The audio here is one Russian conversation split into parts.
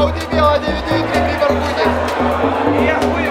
Ауди белая 993 при Барбуде.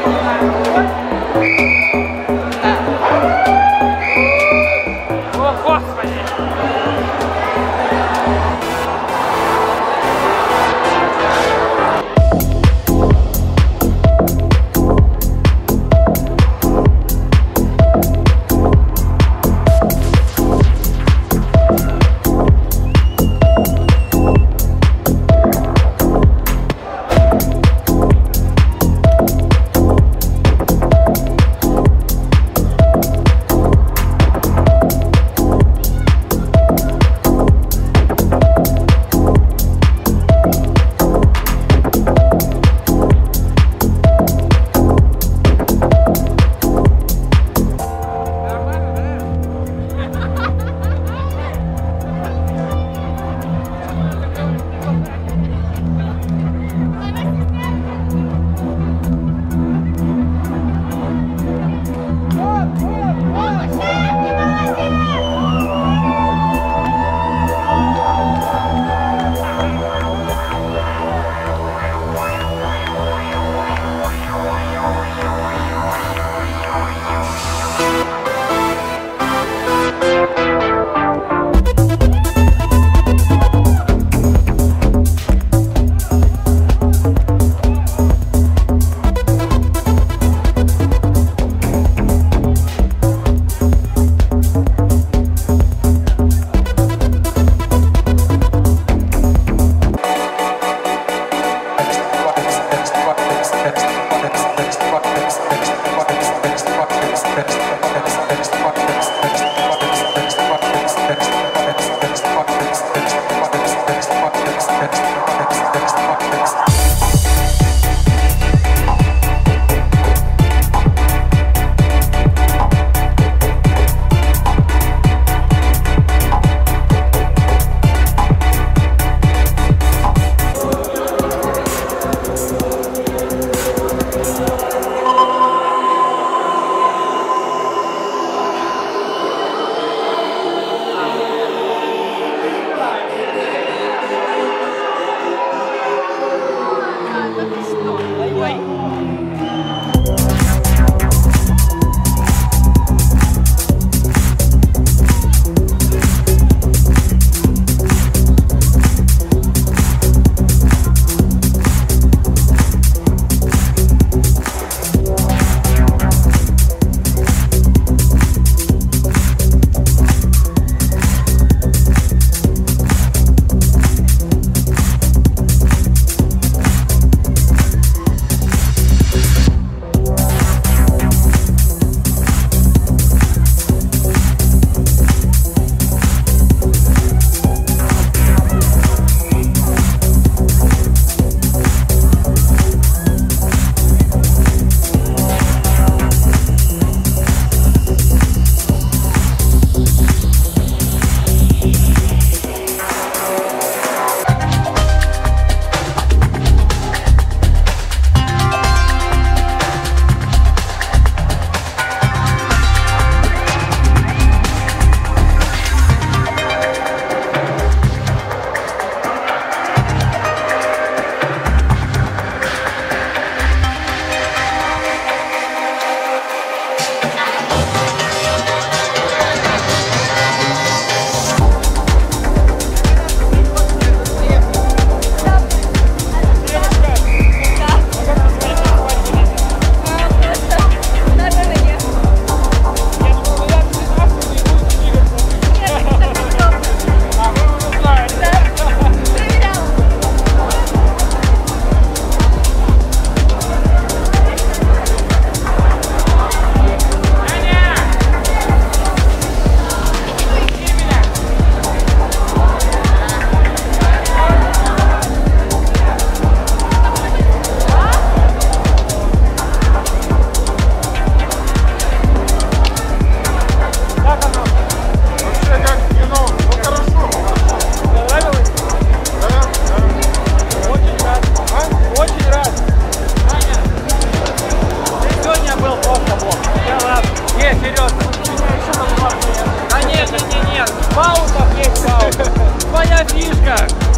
фишка!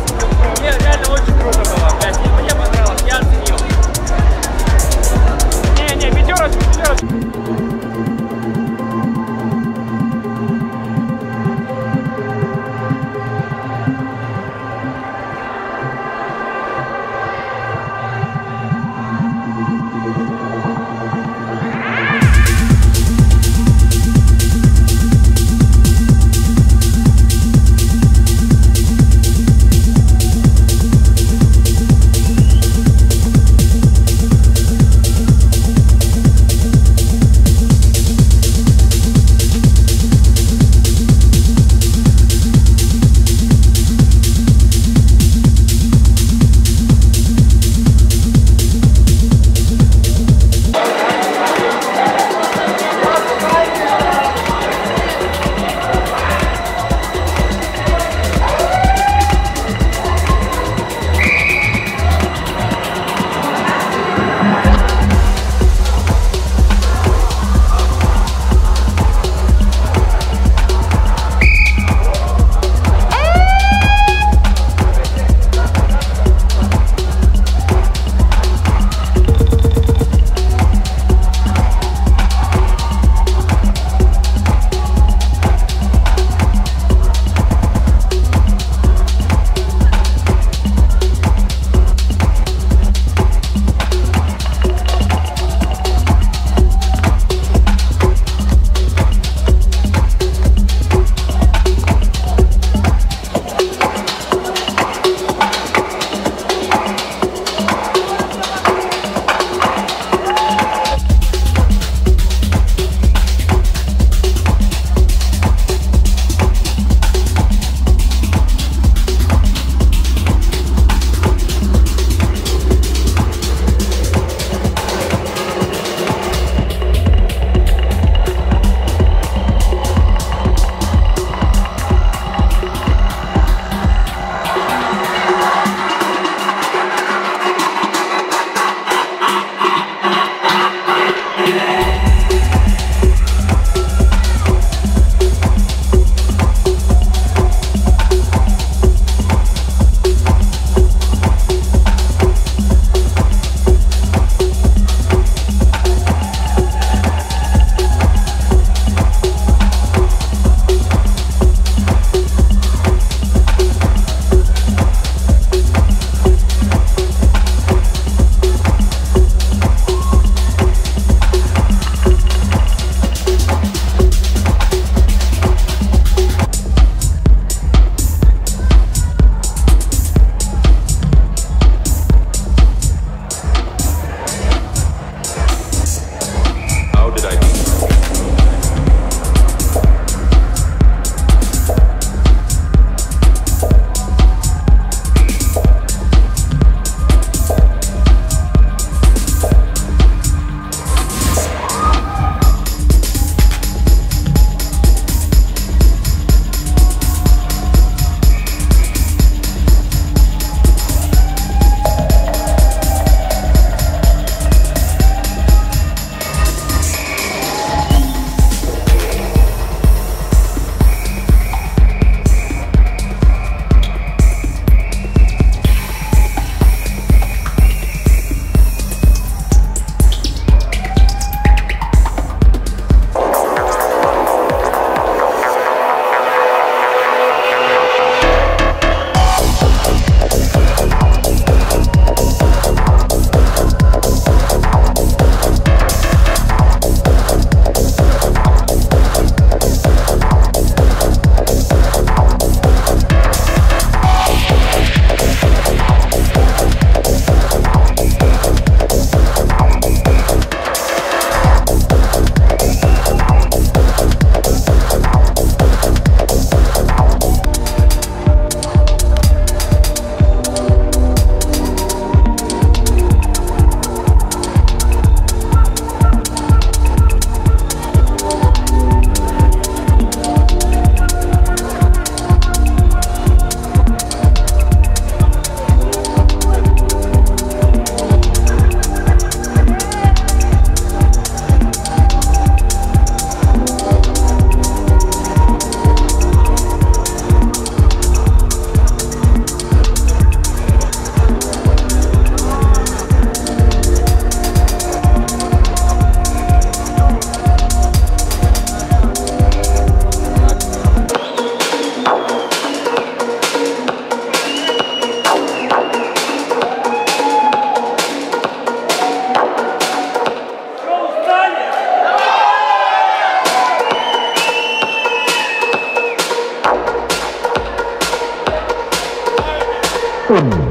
Assalamualaikum.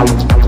Thank